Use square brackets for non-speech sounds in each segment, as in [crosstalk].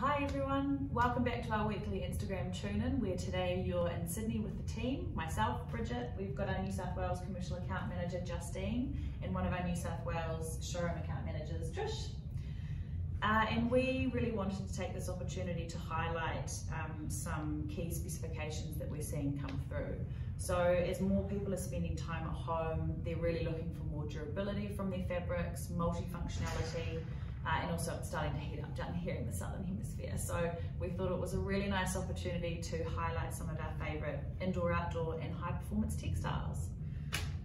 Hi everyone, welcome back to our weekly Instagram tune-in where today you're in Sydney with the team, myself, Bridget, we've got our New South Wales Commercial Account Manager Justine and one of our New South Wales Showroom Account Managers, Trish. Uh, and we really wanted to take this opportunity to highlight um, some key specifications that we're seeing come through. So as more people are spending time at home, they're really looking for more durability from their fabrics, multifunctionality, uh, and also it's starting to heat up down here in the southern hemisphere. So we thought it was a really nice opportunity to highlight some of our favourite indoor, outdoor and high performance textiles.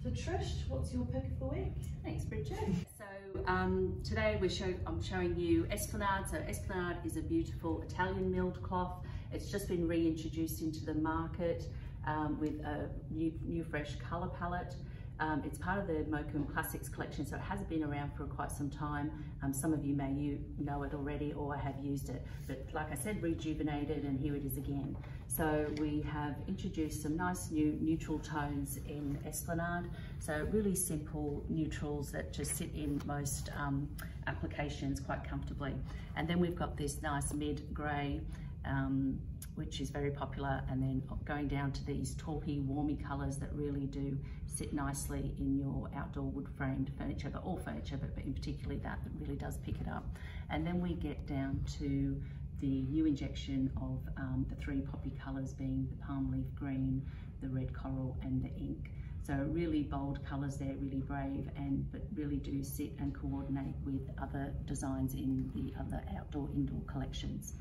So Trish, what's your pick of the week? Thanks Bridget. So um, today we're show, I'm showing you Esplanade. So Esplanade is a beautiful Italian milled cloth. It's just been reintroduced into the market um, with a new, new fresh colour palette. Um, it's part of the Mokum Classics collection, so it has been around for quite some time. Um, some of you may you know it already or have used it, but like I said, rejuvenated and here it is again. So we have introduced some nice new neutral tones in Esplanade. So really simple neutrals that just sit in most um, applications quite comfortably. And then we've got this nice mid-grey um, which is very popular, and then going down to these taupey, warmy colours that really do sit nicely in your outdoor wood framed furniture, but all furniture, but, but in particularly that, that really does pick it up. And then we get down to the new injection of um, the three poppy colours being the palm leaf green, the red coral and the ink. So really bold colours there, really brave, and but really do sit and coordinate with other designs in the other outdoor indoor collections.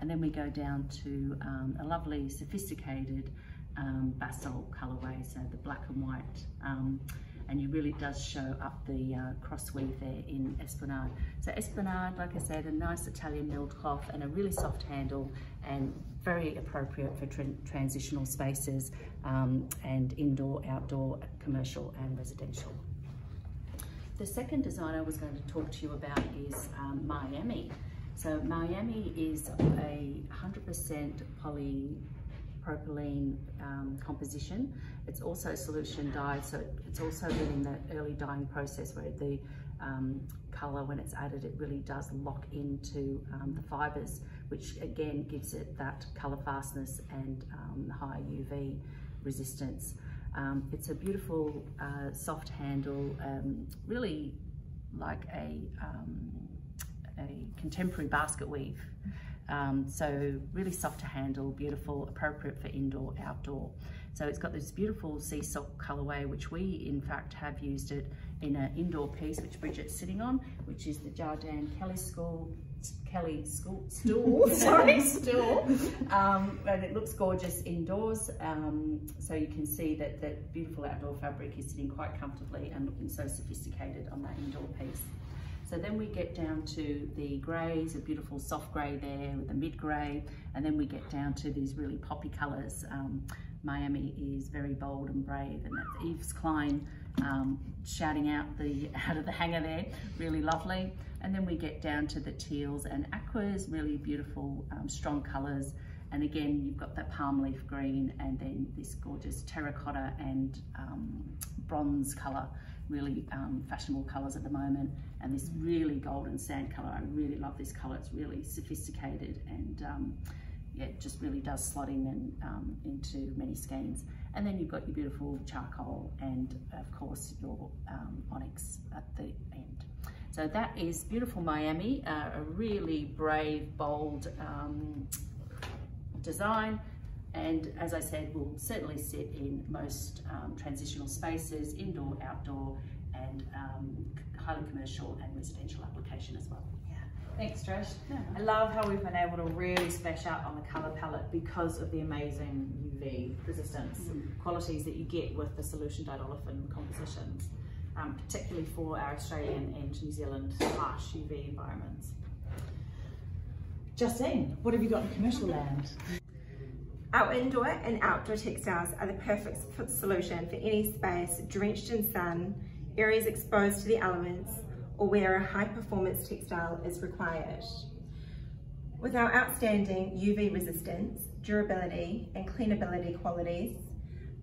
And then we go down to um, a lovely sophisticated um, basalt colourway, so the black and white. Um, and it really does show up the uh, cross weave there in Esplanade. So Esplanade, like I said, a nice Italian milled cloth and a really soft handle and very appropriate for tra transitional spaces um, and indoor, outdoor, commercial and residential. The second design I was going to talk to you about is um, Miami. So Miami is a 100% polypropylene um, composition. It's also solution dyed, so it's also within the early dyeing process where the um, colour, when it's added, it really does lock into um, the fibres, which again gives it that colour fastness and um, high UV resistance. Um, it's a beautiful uh, soft handle, um, really like a a contemporary basket weave. Um, so really soft to handle, beautiful, appropriate for indoor, outdoor. So it's got this beautiful sea salt colorway, which we in fact have used it in an indoor piece, which Bridget's sitting on, which is the Jardan Kelly School, Kelly School, stool, [laughs] sorry, stool. Um, and it looks gorgeous indoors. Um, so you can see that that beautiful outdoor fabric is sitting quite comfortably and looking so sophisticated on that indoor piece. So then we get down to the greys, a beautiful soft grey there with a mid grey, and then we get down to these really poppy colours. Um, Miami is very bold and brave, and that's Yves Klein um, shouting out the [laughs] out of the hanger there, really lovely. And then we get down to the teals and aquas, really beautiful, um, strong colours. And again, you've got that palm leaf green and then this gorgeous terracotta and um, bronze colour really um, fashionable colours at the moment and this really golden sand colour. I really love this colour. It's really sophisticated and um, yeah, it just really does slot in and um, into many schemes. And then you've got your beautiful charcoal and of course your um, onyx at the end. So that is beautiful Miami, uh, a really brave, bold um, design and as I said, will certainly sit in most um, transitional spaces, indoor, outdoor, and um, highly commercial and residential application as well. Yeah, thanks Trish. I love how we've been able to really splash out on the colour palette because of the amazing UV resistance mm. qualities that you get with the solution dyed olefin compositions, um, particularly for our Australian and New Zealand harsh UV environments. Justine, what have you got in commercial land? Our indoor and outdoor textiles are the perfect solution for any space drenched in sun, areas exposed to the elements, or where a high performance textile is required. With our outstanding UV resistance, durability, and cleanability qualities,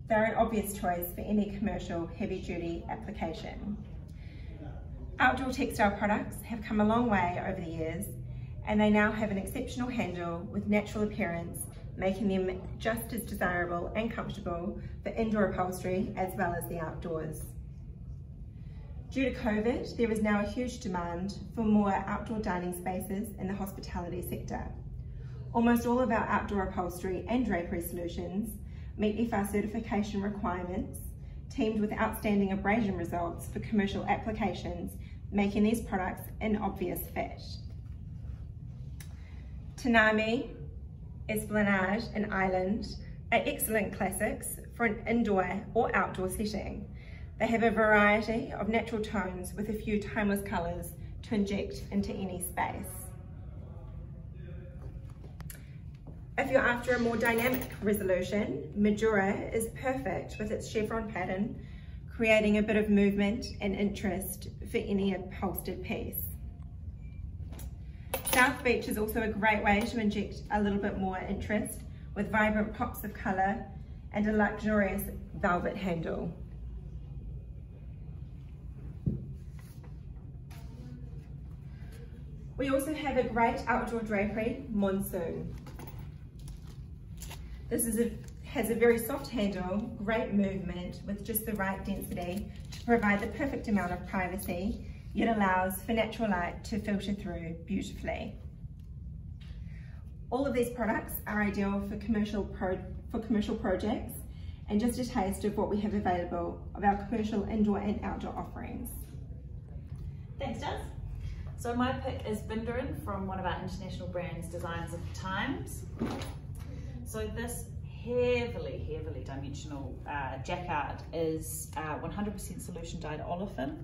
they're an obvious choice for any commercial heavy duty application. Outdoor textile products have come a long way over the years and they now have an exceptional handle with natural appearance, making them just as desirable and comfortable for indoor upholstery as well as the outdoors. Due to COVID, there is now a huge demand for more outdoor dining spaces in the hospitality sector. Almost all of our outdoor upholstery and drapery solutions meet IFAR certification requirements, teamed with outstanding abrasion results for commercial applications, making these products an obvious fit. Tanami, Esplanade and Island are excellent classics for an indoor or outdoor setting. They have a variety of natural tones with a few timeless colours to inject into any space. If you're after a more dynamic resolution, Majura is perfect with its chevron pattern, creating a bit of movement and interest for any upholstered piece. South Beach is also a great way to inject a little bit more interest with vibrant pops of colour and a luxurious velvet handle. We also have a great outdoor drapery, Monsoon. This is a, has a very soft handle, great movement with just the right density to provide the perfect amount of privacy, yet allows for natural light to filter through beautifully. All of these products are ideal for commercial, for commercial projects and just a taste of what we have available of our commercial indoor and outdoor offerings. Thanks, Jazz. So my pick is Binderin from one of our international brands, Designs of Times. So this heavily, heavily dimensional uh, jacquard is 100% uh, solution dyed olefin.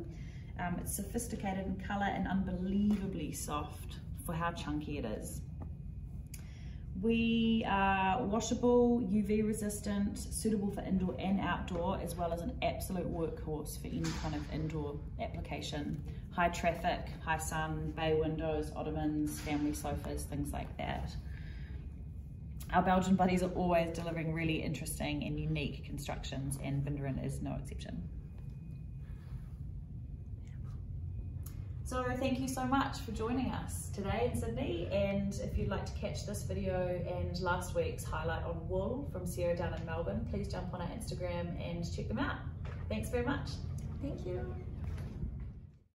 Um, it's sophisticated in colour and unbelievably soft for how chunky it is. We are washable, UV resistant, suitable for indoor and outdoor, as well as an absolute workhorse for any kind of indoor application. High traffic, high sun, bay windows, ottomans, family sofas, things like that. Our Belgian buddies are always delivering really interesting and unique constructions and Binderin is no exception. So thank you so much for joining us today in Sydney and if you'd like to catch this video and last week's highlight on wool from Sierra down in Melbourne, please jump on our Instagram and check them out. Thanks very much. Thank you.